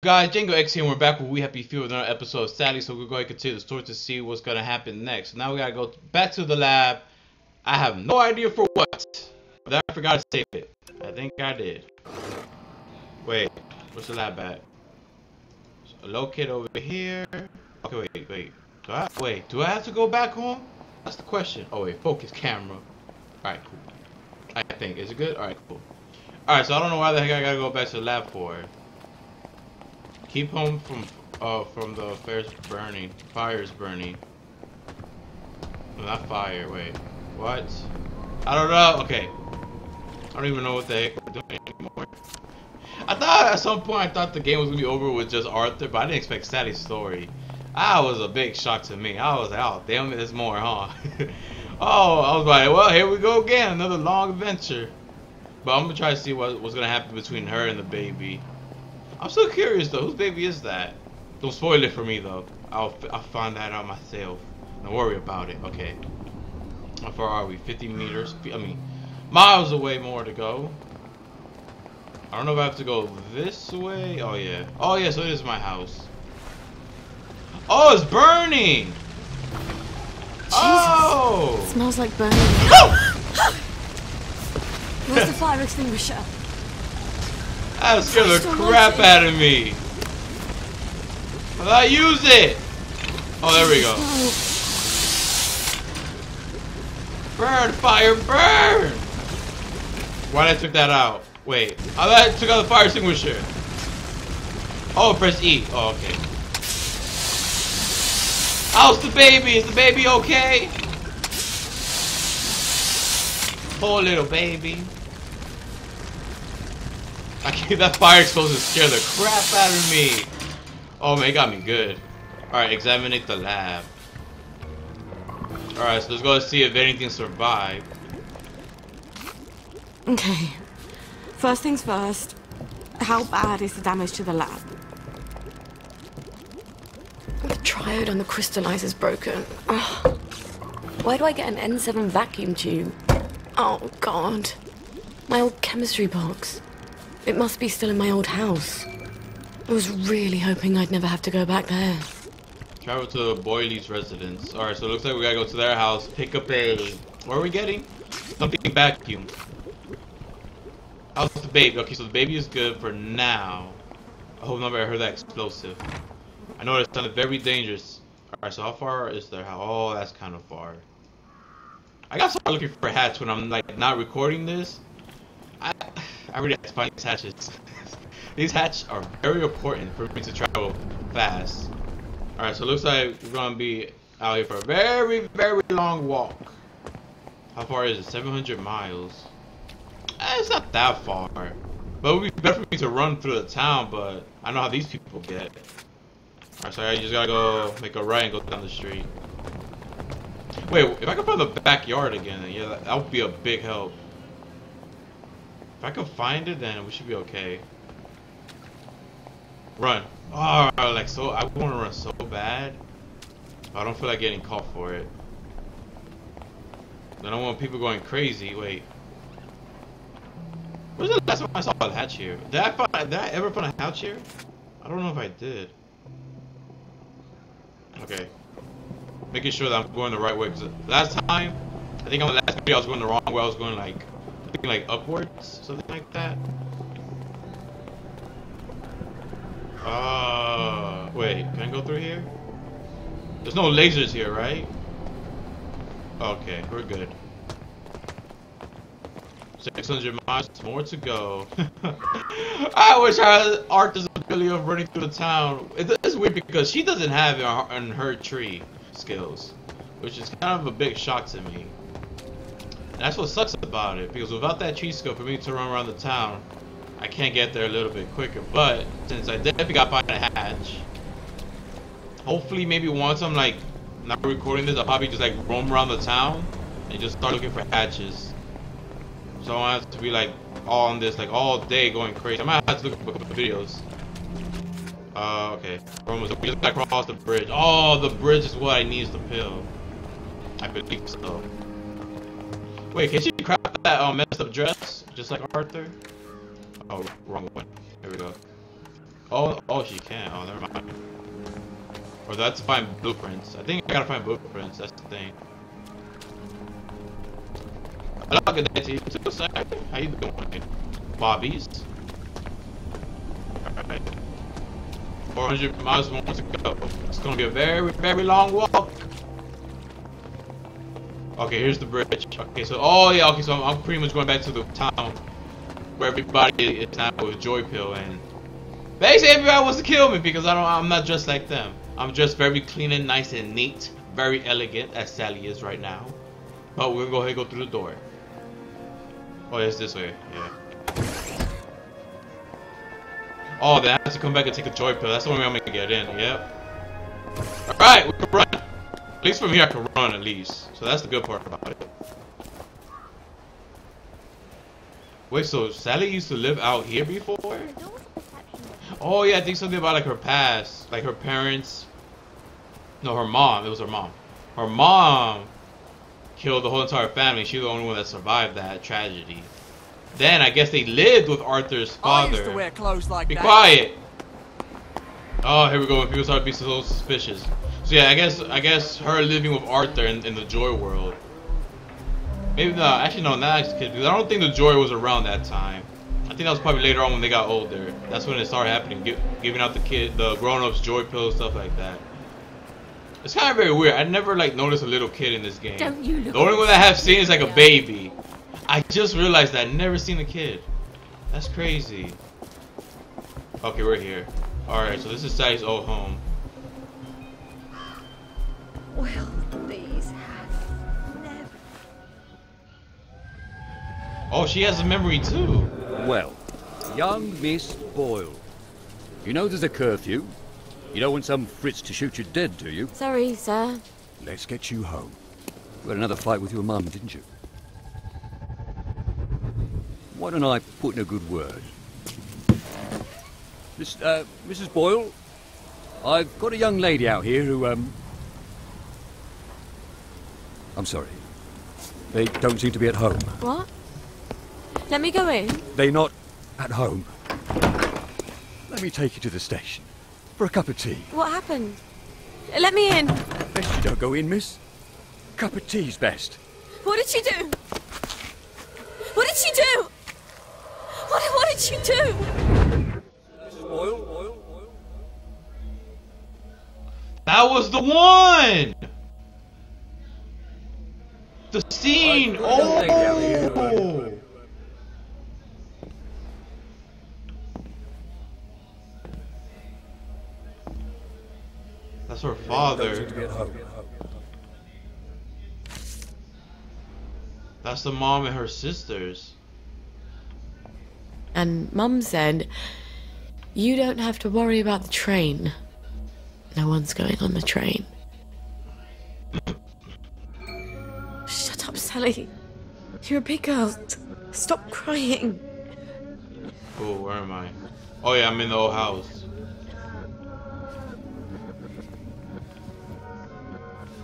Guys, Jangle X here, and we're back with We Happy Few with another episode of Sally, so we're going to continue the story to see what's going to happen next. Now we gotta go back to the lab. I have no idea for what, but I forgot to save it. I think I did. Wait, what's the lab at? Locate over here. Okay, wait, wait. Do I, wait, do I have to go back home? That's the question. Oh wait, focus camera. Alright, cool. I think, is it good? Alright, cool. Alright, so I don't know why the heck I gotta go back to the lab for. Keep home from uh from the fires burning. Fires burning. No, not fire, wait. What? I don't know. Okay. I don't even know what the heck we're doing anymore. I thought at some point I thought the game was gonna be over with just Arthur, but I didn't expect Sally's story. That was a big shock to me. I was like, oh damn it, there's more, huh? oh, I was like, well, here we go again, another long adventure. But I'm gonna try to see what, what's gonna happen between her and the baby. I'm so curious though. Whose baby is that? Don't spoil it for me though. I'll I'll find that out myself. Don't worry about it. Okay. How far are we? 50 meters. I mean, miles away more to go. I don't know if I have to go this way. Oh yeah. Oh yeah. So it is my house. Oh, it's burning. Jesus. Oh. It smells like burning. Oh! Where's the fire extinguisher? That scared the crap out of me. How do I use it? Oh, there we go. Oh, Burn, fire, burn! Why did I took that out? Wait, I thought I took out the fire extinguisher. Oh, press E. Oh, okay. Oh, How's the baby? Is the baby okay? Poor little baby. I can't, that fire explosion scared the crap out of me. Oh man, it got me good. Alright, examine the lab. Alright, so let's go see if anything survived. okay. First things first. How bad is the damage to the lab? The triode on the crystallizer's broken. Ugh. Why do I get an N7 vacuum tube? Oh, God. My old chemistry box. It must be still in my old house. I was really hoping I'd never have to go back there. Travel to Boyle's residence. Alright, so it looks like we gotta go to their house, pick up a... What are we getting? Something vacuum. How's the baby? Okay, so the baby is good for now. I hope nobody heard that explosive. I know it sounded very dangerous. Alright, so how far is their house? Oh, that's kind of far. I gotta start looking for hats when I'm like not recording this. I I really have to find these hatches. these hatches are very important for me to travel fast. Alright, so it looks like we're gonna be out here for a very, very long walk. How far is it? 700 miles. Eh, it's not that far. But it would be better for me to run through the town, but I know how these people get. Alright, so I just gotta go make a right and go down the street. Wait, if I could find the backyard again, yeah, that would be a big help. If I can find it, then we should be okay. Run. Oh, like so, I want to run so bad. I don't feel like getting caught for it. I don't want people going crazy. Wait. When's the last time I saw a hatch here? Did I find? Ever find a hatch here? I don't know if I did. Okay. Making sure that I'm going the right way. Cause last time, I think on the last video I was going the wrong way. I was going like, like upwards, something like that. Uh, wait, can I go through here? There's no lasers here, right? Okay, we're good. 600 miles more to go. I wish I had Arthur's ability of running through the town. It's weird because she doesn't have it on her tree skills, which is kind of a big shock to me. That's what sucks about it, because without that tree skill for me to run around the town, I can't get there a little bit quicker. But since I definitely got by the hatch, hopefully maybe once I'm like not recording this, I'll probably just like roam around the town and just start looking for hatches. So I don't have to be like all on this like all day going crazy. I might have to look for a couple videos. Uh, okay. We're almost we just gotta cross the bridge. Oh, the bridge is what I need is the pill. I believe so. Wait, can she craft that uh, messed up dress just like Arthur? Oh, wrong one. Here we go. Oh, oh, she can. Oh, never mind. Or that's find blueprints. I think I gotta find blueprints. That's the thing. Hello, good day to you too, sir. How you doing? Bobby's. Alright. 400 miles more to go. It's gonna be a very, very long walk. Okay, here's the bridge. Okay, so, oh yeah, okay, so I'm, I'm pretty much going back to the town where everybody is now with Joy Pill and basically everybody wants to kill me because I don't, I'm not just like them. I'm just very clean and nice and neat, very elegant as Sally is right now. But we're gonna go ahead and go through the door. Oh, it's this way, yeah. Oh, then I have to come back and take a joy pill. That's the only way I'm gonna get in. Yep. Alright, we can run. At least from here I can run at least. So that's the good part about it. Wait, so Sally used to live out here before? Oh yeah, I think something about like her past. Like her parents. No, her mom. It was her mom. Her mom killed the whole entire family. She was the only one that survived that tragedy. Then I guess they lived with Arthur's father. I used to wear clothes like Be that. quiet. Oh, here we go. People start to be so suspicious. So yeah, I guess I guess her living with Arthur in, in the Joy world. Maybe no, actually no, not kid because I don't think the Joy was around that time. I think that was probably later on when they got older. That's when it started happening, gi giving out the kid, the grown-ups Joy pills, stuff like that. It's kind of very weird. I never like noticed a little kid in this game. Don't you look The only one I have seen is like a baby. I just realized that I never seen a kid. That's crazy. Okay, we're here. Alright, so this is Sally's old home. Well, these have never. Oh, she has a memory too. Well, young Miss Boyle. You know there's a curfew. You don't want some Fritz to shoot you dead, do you? Sorry, sir. Let's get you home. You had another fight with your mum, didn't you? Why don't I put in a good word? Miss, uh, Mrs. Boyle, I've got a young lady out here who, um... I'm sorry. They don't seem to be at home. What? Let me go in. They're not at home. Let me take you to the station. For a cup of tea. What happened? Let me in. Best you don't go in, miss. Cup of tea's best. What did she do? What did she do? What, what did she do? Oil, oil, oil. That was the one! Who, scene! Oh! That's her father. to be at home. That's the mom and her sisters. And Mum said, You don't have to worry about the train. No one's going on the train. You're a big girl. Stop crying. Oh, where am I? Oh yeah, I'm in the old house.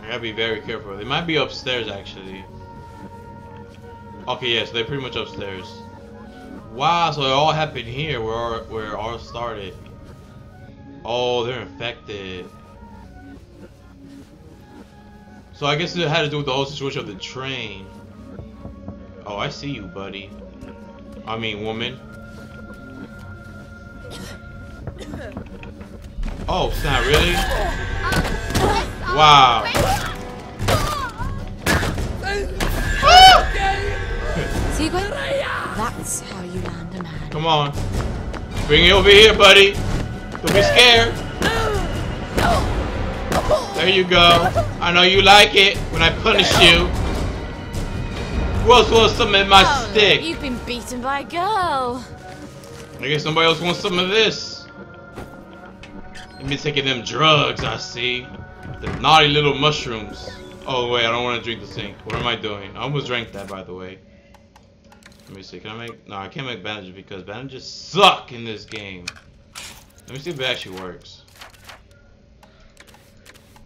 I gotta be very careful. They might be upstairs actually. Okay, yes, they're pretty much upstairs. Wow, so it all happened here where where it all started. Oh, they're infected. So I guess it had to do with the whole situation of the train. Oh, I see you, buddy. I mean, woman. Oh, snap, really? Wow. That's how you land a man. Come on. Bring it over here, buddy. Don't be scared. There you go. I know you like it when I punish you. Who else wants some of my Oh, stick? You've been beaten by a girl. I guess somebody else wants some of this. Let me taking them drugs, I see. The naughty little mushrooms. Oh, wait, I don't want to drink the sink. What am I doing? I almost drank that, by the way. Let me see. Can I make... No, I can't make bandages because bandages suck in this game. Let me see if it actually works.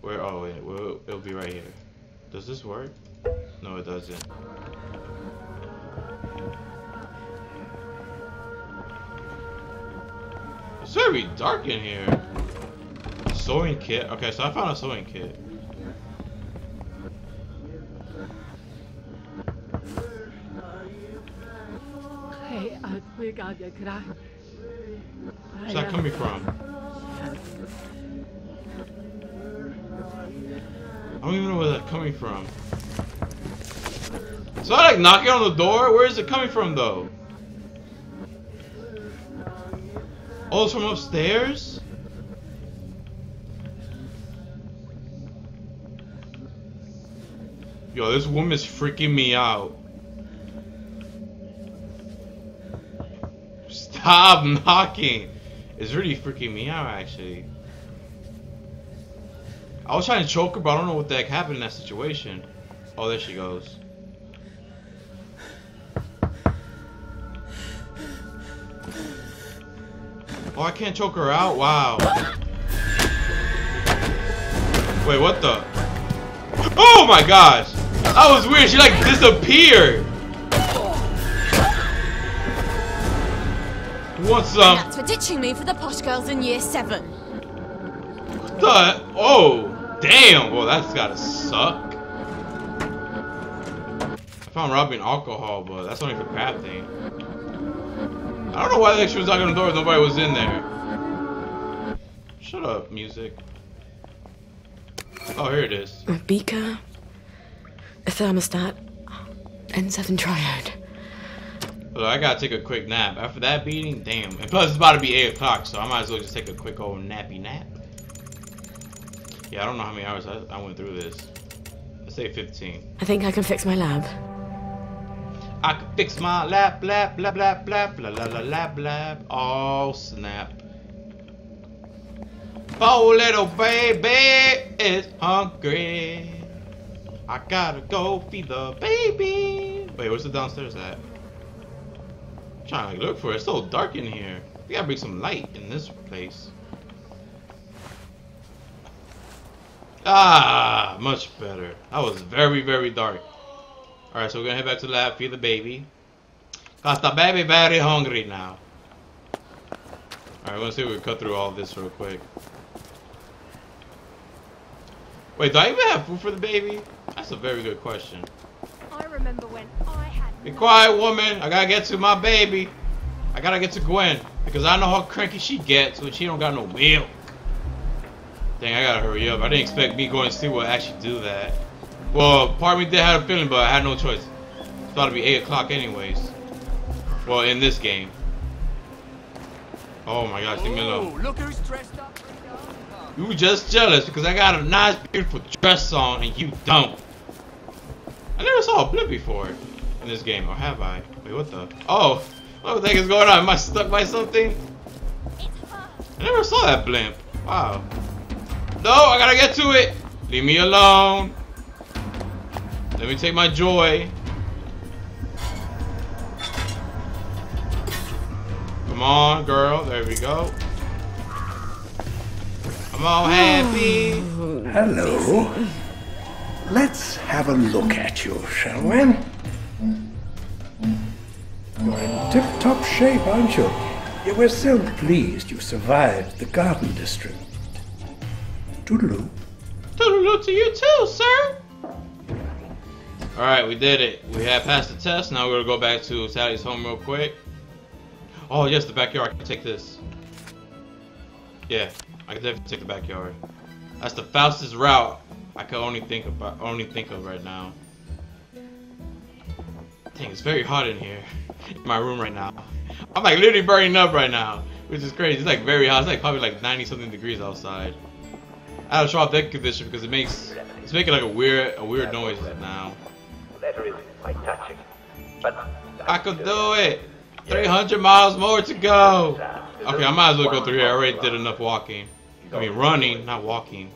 Where? Oh, wait. Well, it'll be right here. Does this work? No, it doesn't. It's very dark in here. Sewing kit. Okay, so I found a sewing kit. Hey, uh, where God, yeah, could I? Where's that coming from? I don't even know where that's coming from. So I like knocking on the door? Where is it coming from though? Oh, it's from upstairs? Yo, this woman's freaking me out. Stop knocking. It's really freaking me out, actually. I was trying to choke her, but I don't know what the heck happened in that situation. Oh, there she goes. Oh, I can't choke her out? Wow. Wait, what the? Oh my gosh! That was weird. She like disappeared. You want some? That's for ditching me for the posh girls in year seven. What The oh damn! Well, that's gotta suck. I found robbing alcohol, but that's only for crafting. I don't know why she was knocking on the door if nobody was in there. Shut up, music. Oh, here it is. A beaker, a thermostat, N7 triode. Look, I gotta take a quick nap. After that beating, damn. And plus, it's about to be 8 o'clock, so I might as well just take a quick old nappy nap. Yeah, I don't know how many hours I, I went through this. Let's say 15. I think I can fix my lab. I can fix my lap, lap, lap, lap, lap, la la la lap, lap. Oh snap. Oh little baby is hungry. I gotta go feed the baby. Wait, where's the downstairs at? I'm trying to look for it. It's so dark in here. We gotta bring some light in this place. Ah, much better. That was very, very dark. Alright, so we're gonna head back to the lab, feed the baby. Cause the baby very hungry now. Alright, let's see if we can cut through all this real quick. Wait, do I even have food for the baby? That's a very good question. I remember when I had. Be quiet, woman. I gotta get to my baby. I gotta get to Gwen. Because I know how cranky she gets when she don't got no milk. Dang, I gotta hurry up. I didn't expect me going to see would actually do that. Well, part of me did have a feeling, but I had no choice. It's about to be 8 o'clock anyways. Well, in this game. Oh my gosh, leave me alone. look who's dressed up. You were just jealous because I got a nice, beautiful dress on and you don't. I never saw a blip before in this game, or have I? Wait, what the? Oh, what the heck is going on? Am I stuck by something? I never saw that blimp. Wow. No, I gotta get to it. Leave me alone. Let me take my joy. Come on, girl. There we go. I'm hmm. all happy. Hello. Let's have a look at you, shall we? You're in tip-top shape, aren't you? You were so pleased you survived the garden district. Toodaloo. Toodaloo to you too, sir. Alright, we did it. We have passed the test. Now we're gonna go back to Sally's home real quick. Oh yes, the backyard. I can take this. Yeah, I can definitely take the backyard. That's the fastest route I can only think about only think of right now. Dang, it's very hot in here. In my room right now. I'm like literally burning up right now. Which is crazy. It's like very hot. It's like probably like 90 something degrees outside. I had to off the air conditioner because it makes it's making like a weird a weird noise now. letter is quite touching. But I could do it. 300 miles more to go. Okay, I might as well go through here. I already did enough walking. I mean running, not walking.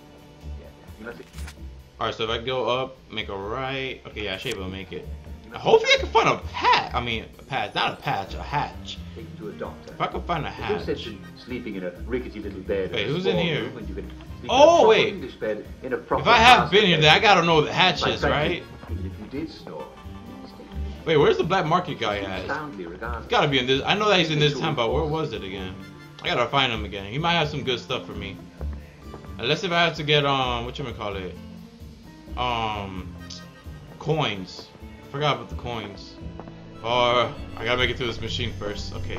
Alright, so if I go up, make a right. Okay, yeah, I should be able to make it. Hopefully I can find a patch. I mean, a patch, not a patch, a hatch. Take to a doctor. If I can find a There's no sense hatch. sleeping in a rickety little bed. Wait, who's in here? Room when you can sleep in Oh, wait. English bed in a If I have been here, then I gotta know the hatches, right? Even if you did snore, Wait, where's the black market guy at? It's gotta be in this. I know that he's in this town, but where was it again? I gotta find him again. He might have some good stuff for me. Unless if I have to get um, what you gonna call it? Um, coins. Forgot about the coins. Or I gotta make it through this machine first. Okay.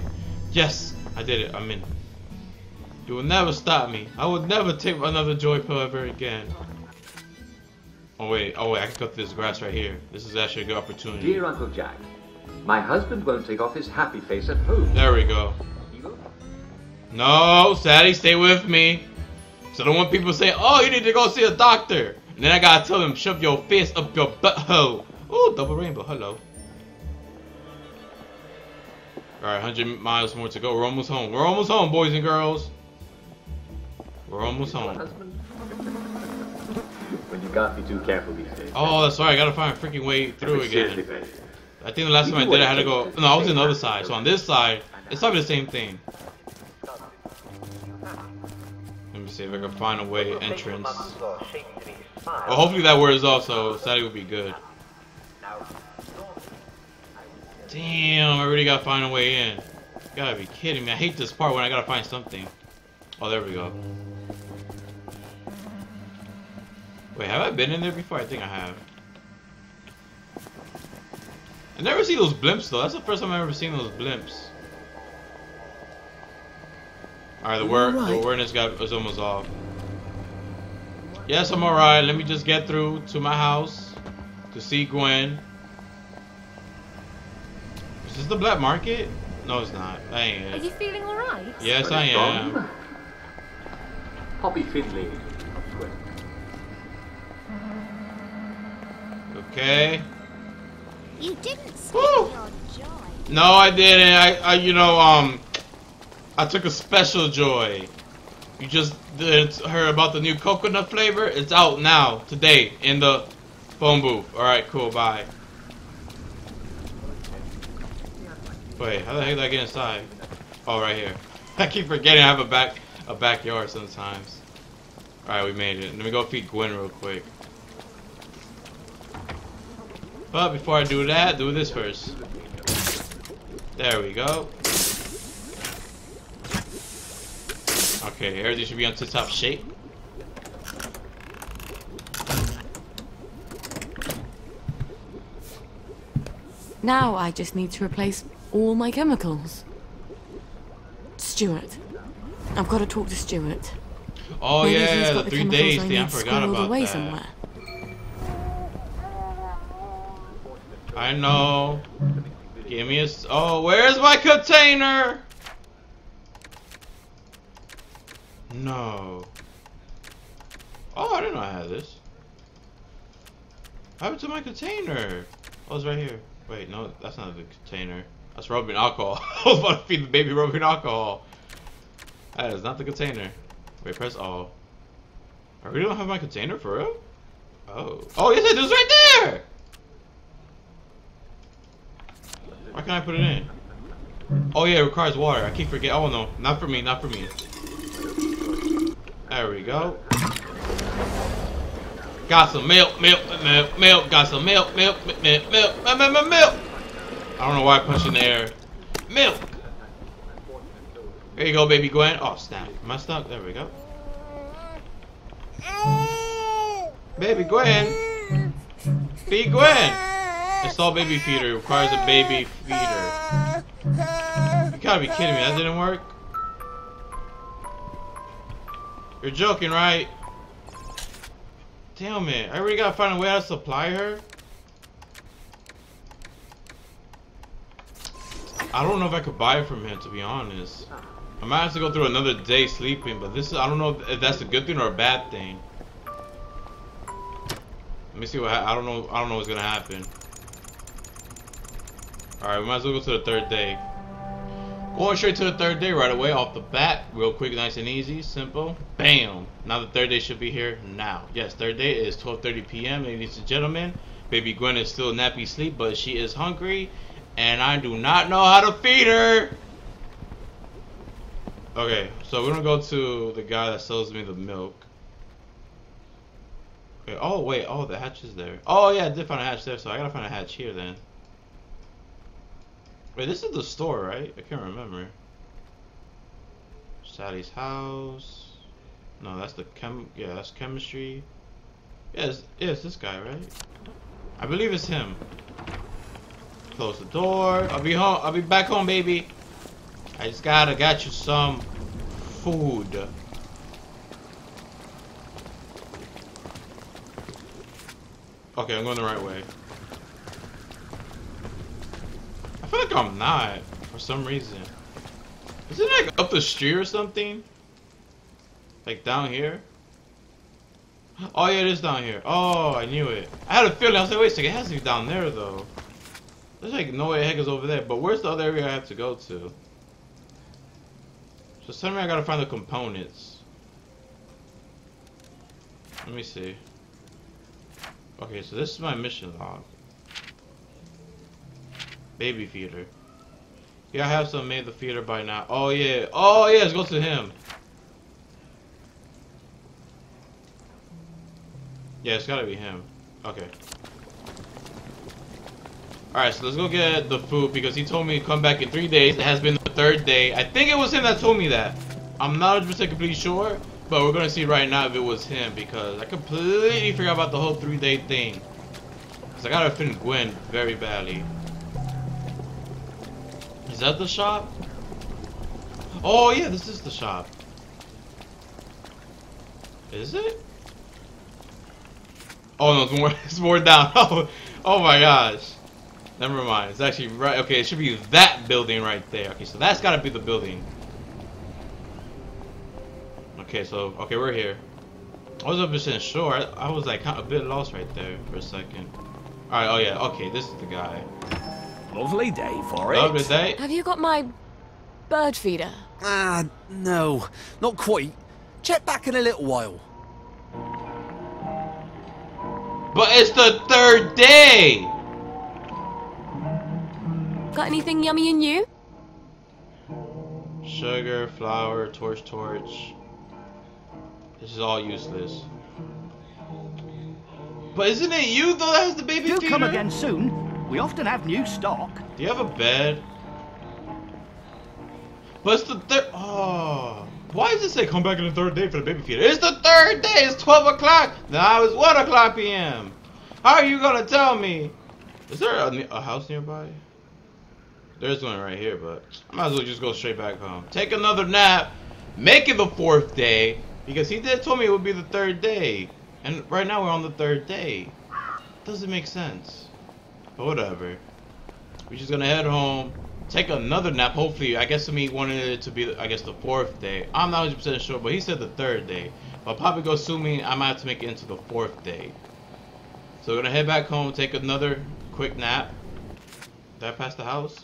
Yes, I did it. I'm in. You will never stop me. I will never take another joy pill ever again. Oh wait, oh wait, I can cut this grass right here. This is actually a good opportunity. Dear Uncle Jack, my husband won't take off his happy face at home. There we go. No, Sadie, stay with me. So I don't want people to say, oh, you need to go see a doctor. And then I gotta tell them, shove your face up your butthole. Ooh, double rainbow, hello. Alright, 100 miles more to go. We're almost home. We're almost home, boys and girls. We're almost home. but you can't be too careful these days. Oh, that's right. I gotta find a freaking way through again. I think the last time I did, I had to go. No, I was on the other side. So on this side, it's probably the same thing. Let me see if I can find a way entrance. Well, hopefully that wears off, so Sadie will be good. Damn, I really gotta find a way in. You gotta be kidding me. I hate this part when I gotta find something. Oh, there we go. Wait, have I been in there before? I think I have. I never see those blimps though. That's the first time I've ever seen those blimps. Alright, the, word, the Alright. awareness got is almost off. Yes, I'm alright. Let me just get through to my house to see Gwen. Is this the black market? No, it's not. That ain't Are you feeling alright? Yes, But I am. gone. Poppy Finley. Okay. You didn't Woo! your joy. No, I didn't. I, I, you know, um, I took a special joy. You just did heard about the new coconut flavor? It's out now, today, in the phone booth. All right, cool. Bye. Wait, how the heck did I get inside? Oh, right here. I keep forgetting I have a back, a backyard sometimes. All right, we made it. Let me go feed Gwen real quick. But before I do that, do this first. There we go. Okay, everything should be on tip-top shape. Now I just need to replace all my chemicals. Stuart. I've got to talk to Stuart. Oh Maybe yeah, the the three chemicals days I thing. I need forgot about away that. somewhere. I know. Give me a. Oh, where's my container? No. Oh, I didn't know I had this. What happened to my container? Oh, it's right here. Wait, no, that's not the container. That's rubbing alcohol. I was about to feed the baby rubbing alcohol. That is not the container. Wait, press all. I really don't have my container for real? Oh. Oh, yes, it is right there! Why can't I put it in? Oh yeah, it requires water. I keep forgetting. Oh no, not for me, not for me. There we go. Got some milk, milk, milk, milk. Got some milk, milk, milk, milk, milk, milk, milk, milk. I don't know why I punched in the air. Milk. There you go, baby Gwen. Oh snap, am I stuck? There we go. Baby Gwen. Feed Gwen. Install baby feeder. Requires a baby feeder. You gotta be kidding me. That didn't work. You're joking, right? Damn it. I really gotta find a way to supply her. I don't know if I could buy it from him, to be honest. I might have to go through another day sleeping, but this is, I don't know if that's a good thing or a bad thing. Let me see what, ha- I don't know, I don't know what's gonna happen. Alright, we might as well go to the third day. Going straight to the third day right away off the bat. Real quick, nice and easy, simple. Bam! Now the third day should be here now. Yes, third day is 12.30 p.m. ladies and gentlemen. Baby Gwen is still nappy sleep, but she is hungry. And I do not know how to feed her! Okay, so we're gonna go to the guy that sells me the milk. Okay, oh wait, oh the hatch is there. Oh yeah, I did find a hatch there, so I gotta find a hatch here then. Wait, this is the store, right? I can't remember. Sally's house. No, that's the chem. Yeah, that's chemistry. Yes, yeah, it's this guy, right? I believe it's him. Close the door. I'll be home. I'll be back home, baby. I just gotta got you some food. Okay, I'm going the right way. I feel like I'm not for some reason. Is it like up the street or something? Like down here? Oh yeah, it is down here. Oh, I knew it. I had a feeling. I was like, wait a second, it has to be down there though. There's like no way the heck is over there. But where's the other area I have to go to? So somewhere I gotta find the components. Let me see. Okay, so this is my mission log. Baby feeder. Yeah, I have some made the feeder by now. Oh yeah. Oh yeah, let's go to him. Yeah, it's gotta be him. Okay. Alright, so let's go get the food because he told me to come back in three days. It has been the third day. I think it was him that told me that. I'm not 100% completely sure, but we're gonna see right now if it was him because I completely forgot about the whole three day thing. Cause I gotta find Gwen very badly. Is that the shop? Oh yeah, this is the shop. Is it? Oh no, it's more, it's more down. Oh, oh my gosh. Never mind. It's actually right. Okay, it should be that building right there. Okay, so that's gotta be the building. Okay, so okay, we're here. I was up percent sure. I, I was like a bit lost right there for a second. All right. Oh yeah. Okay, this is the guy. Lovely day for Lovely it. day. Have you got my bird feeder? Ah, no, not quite. Check back in a little while. But it's the third day. Got anything yummy in you? Sugar, flour, torch, torch. This is all useless. But isn't it you though that has the baby Do feeder? come again soon. We often have new stock. Do you have a bed? But it's the third. Oh. Why does it say come back in the third day for the baby feeder? It's the third day. It's 12 o'clock. Now it's 1 o'clock p.m. How are you going to tell me? Is there a, a house nearby? There's one right here, but I might as well just go straight back home. Take another nap. Make it the fourth day. Because he did told me it would be the third day. And right now we're on the third day. Doesn't make sense. But whatever. We're just gonna head home, take another nap. Hopefully, I guess to me wanted it to be, I guess the fourth day. I'm not 100 percent sure, but he said the third day. But probably go assuming I might have to make it into the fourth day. So we're gonna head back home, take another quick nap. Did I pass the house?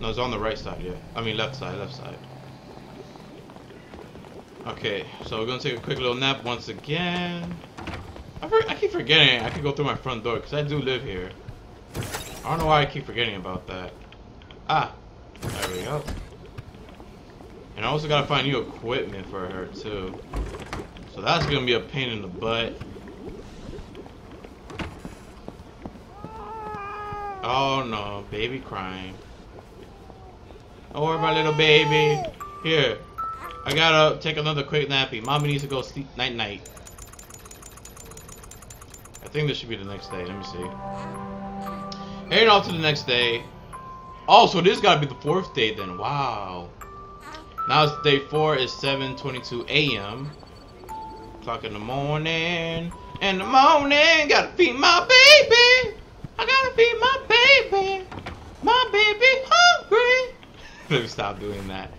No, it's on the right side. Yeah, I mean left side, left side. Okay, so we're gonna take a quick little nap once again. I, I keep forgetting I can go through my front door because I do live here. I don't know why I keep forgetting about that. Ah, there we go. And I also gotta find new equipment for her too. So that's gonna be a pain in the butt. Oh no, baby crying. Don't worry, my little baby. Here, I gotta take another quick nappy. Mommy needs to go sleep night night. I think this should be the next day. Let me see. Heading off to the next day. Oh, so this gotta be the fourth day then. Wow. Now it's day four. It's 7:22 a.m. Clock in the morning. In the morning, gotta feed my baby. I gotta feed my baby. My baby hungry. Let me stop doing that.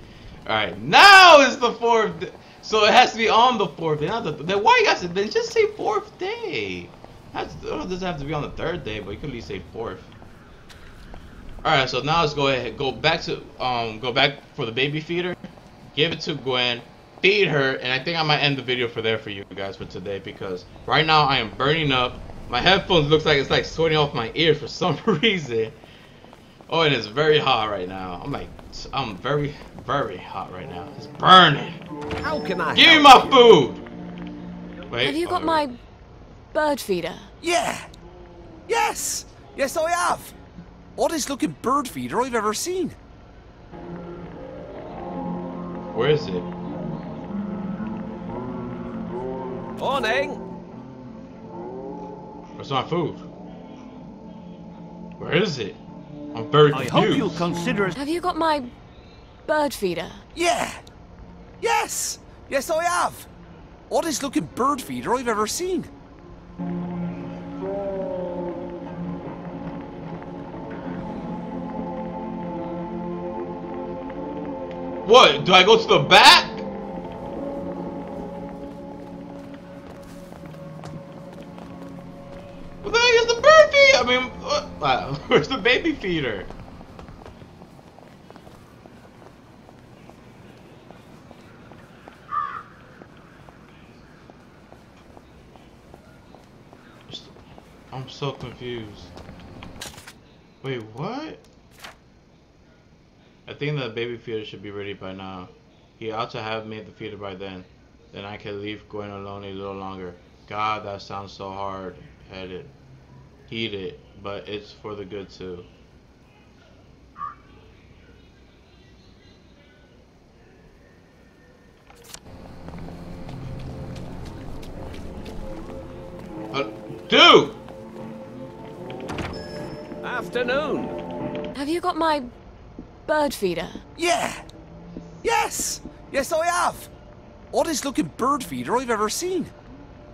All right, now is the fourth. d- So it has to be on the fourth day. Not the. Then why you guys? Then just say fourth day. That's, oh, it doesn't have to be on the third day, but you can at least say fourth. All right, so now let's go ahead, go back to, um, go back for the baby feeder, give it to Gwen, feed her, and I think I might end the video for there for you guys for today because right now I am burning up. My headphones looks like it's like sweating off my ears for some reason. Oh, and it's very hot right now. I'm like, I'm very, very hot right now. It's burning. How can I Give me my you? food. Wait. Have you got oh, my bird feeder? Yeah. Yes. Yes, I have oddest looking bird feeder I've ever seen. Where is it? Morning! That's my food. Where is it? I'm very confused. I hope you'll consider it. Have you got my bird feeder? Yeah! Yes! Yes, I have! Oddest looking bird feeder I've ever seen. What? Do I go to the back? What the heck is the bird feeder? I mean, what? where's the baby feeder? I'm so confused. Wait, what? I think the baby feeder should be ready by now. He ought to have made the feeder by then. Then I can leave going alone a little longer. God, that sounds so hard headed. Heat it, but it's for the good too. Uh, dude! Afternoon. Have you got my bird feeder? Yeah! Yes! Yes, I have! Oddest looking bird feeder I've ever seen.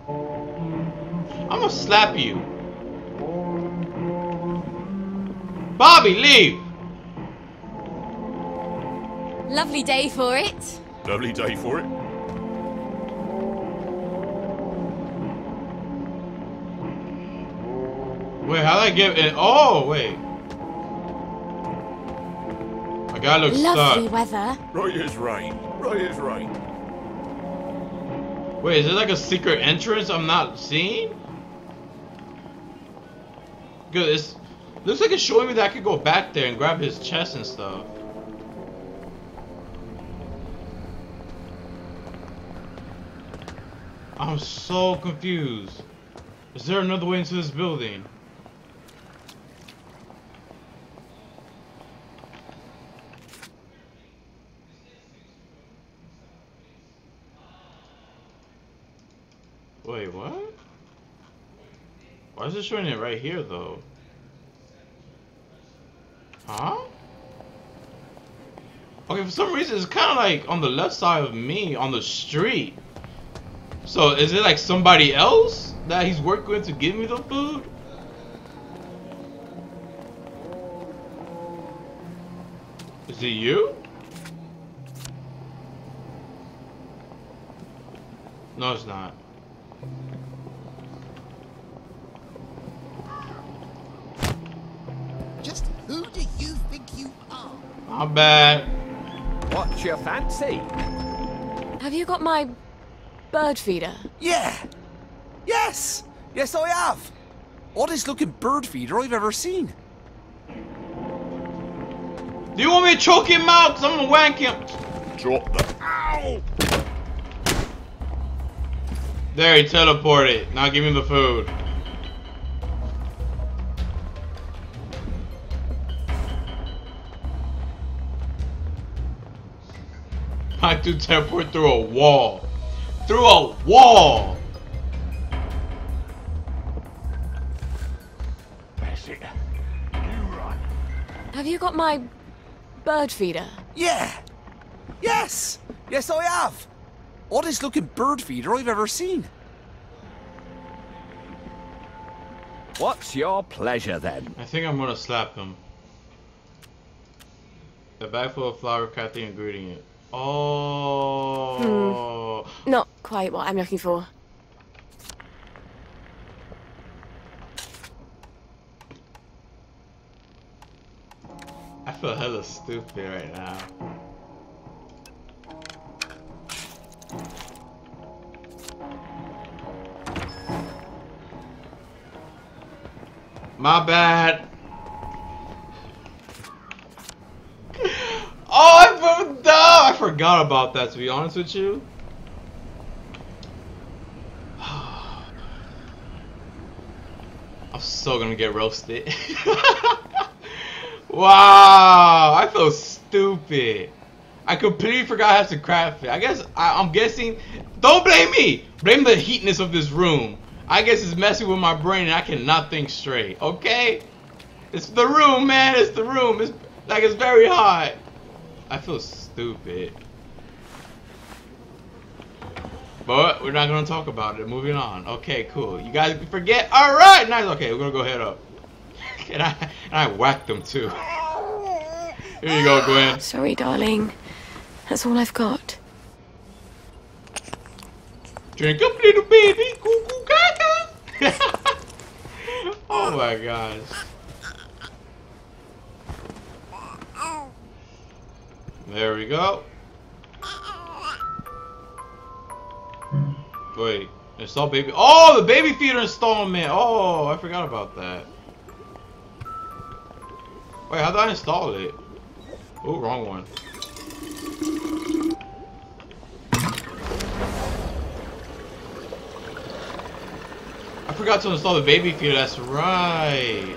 I'm gonna slap you. Bobby, leave! Lovely day for it. Lovely day for it. Wait, how'd I get it? Oh, wait. My guy looks Lovely stuck. weather. Right as rain. Right as rain. Wait, is there like a secret entrance I'm not seeing? Good, it's looks like it's showing me that I could go back there and grab his chest and stuff. I'm so confused. Is there another way into this building? Wait, what? Why is it showing it right here, though? Huh? Okay, for some reason, it's kind of like on the left side of me, on the street. So, is it like somebody else that he's working with to give me the food? Is it you? No, it's not. Are? My bad. What's your fancy? Have you got my bird feeder? Yeah! Yes! Yes, I have! Oddest looking bird feeder I've ever seen. Do you want me to choke him out? Cause I'm gonna wank him. Drop the. Ow! There, he teleported. Now give me the food. I do teleport through a wall. Through a wall! That's it. You run. Have you got my bird feeder? Yeah! Yes! Yes, I have! Oddest looking bird feeder I've ever seen. What's your pleasure then? I think I'm gonna slap him. A bag full of flour, crafting ingredient. Oh. Hmm. Not quite what I'm looking for. I feel hella stupid right now. My bad. Oh, I feel dumb. I forgot about that. To be honest with you. I'm so gonna get roasted. wow, I feel stupid. I completely forgot how to craft it. I guess I, I'm guessing. Don't blame me. Blame the heatness of this room. I guess it's messing with my brain and I cannot think straight. Okay? It's the room, man. It's the room. It's like it's very hot. I feel stupid. But we're not gonna talk about it. Moving on. Okay, cool. You guys forget. All right, nice. Okay, we're gonna go head up. and I and I whacked them too. Here you go, Gwen. Sorry, darling. That's all I've got. Drink up, little baby. Cuckoo caca. oh my gosh. There we go. Wait, install baby. Oh, the baby feeder installment. Oh, I forgot about that. Wait, how did I install it? Oh, wrong one. I forgot to install the baby feeder. That's right.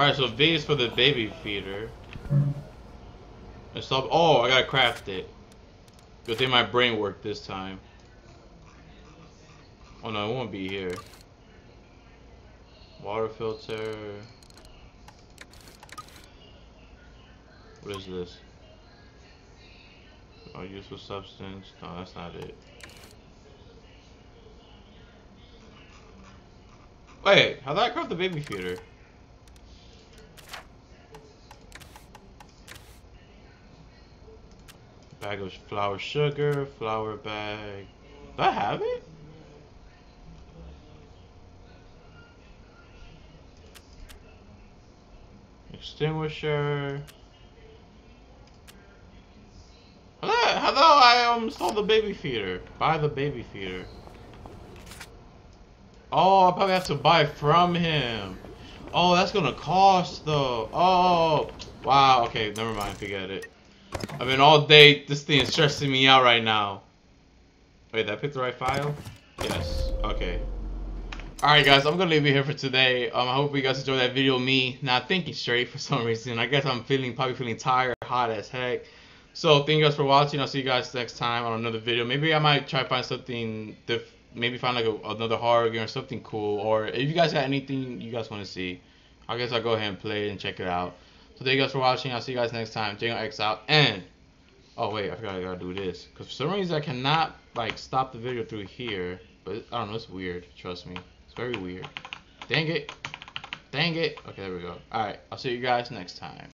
Alright, so V is for the baby feeder. Install. Oh, I gotta craft it. Good thing my brain worked this time. Oh no, it won't be here. Water filter. What is this? Oh, useful substance. No, that's not it. Wait, how did I craft the baby feeder? Bag of flour sugar, flour bag. Do I have it? Extinguisher. Hello, do I, um, install the baby feeder? Buy the baby feeder. Oh, I probably have to buy from him. Oh, that's gonna cost though. Oh, wow. Okay, never mind. Forget it. I mean, all day, this thing is stressing me out right now. Wait, did I pick the right file? Yes. Okay. Alright guys, I'm gonna leave it here for today. Um, I hope you guys enjoyed that video me not thinking straight for some reason. I guess I'm feeling probably feeling tired, hot as heck. So thank you guys for watching. I'll see you guys next time on another video. Maybe I might try to find something diff maybe find like a, another horror game or something cool. Or if you guys got anything you guys want to see, I guess I'll go ahead and play it and check it out. So thank you guys for watching. I'll see you guys next time. Jangle X out and oh wait, I forgot I gotta do this because for some reason I cannot like stop the video through here. But I don't know, it's weird. Trust me. It's very weird. Dang it. Dang it. Okay, there we go. Alright, I'll see you guys next time.